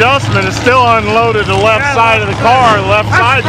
adjustment, is still unloaded the left Yeah, side of the car. The left side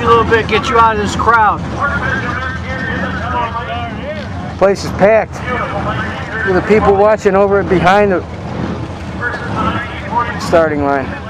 you a little bit, get you out of this crowd. The Place is packed. With the people watching over behind the starting line.